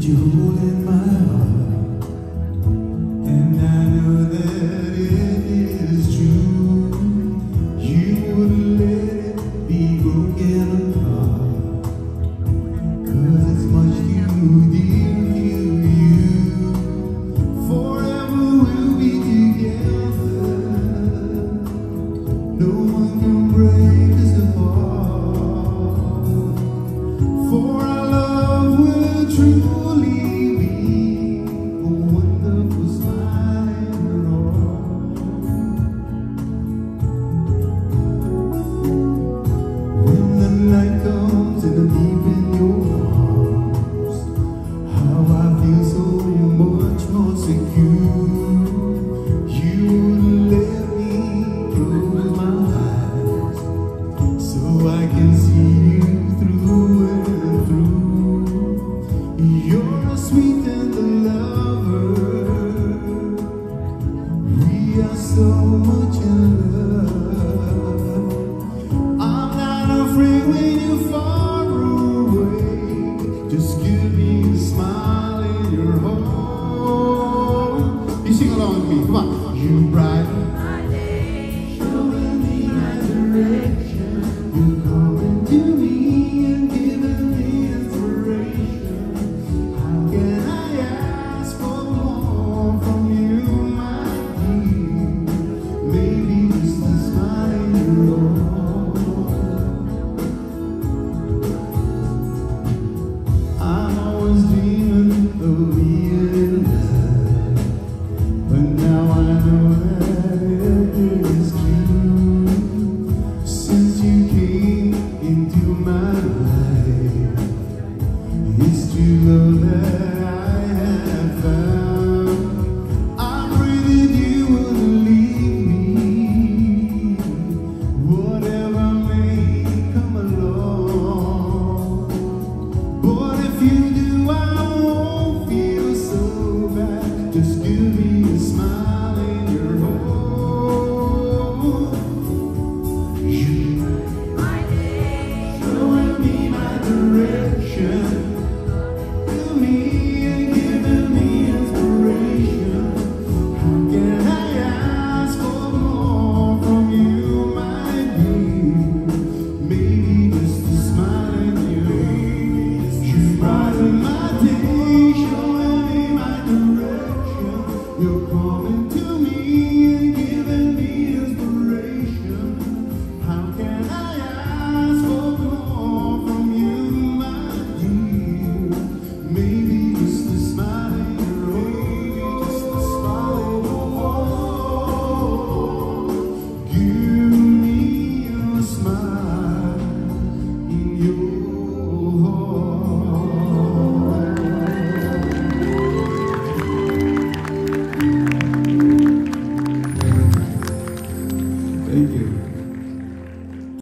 Put your through. You're coming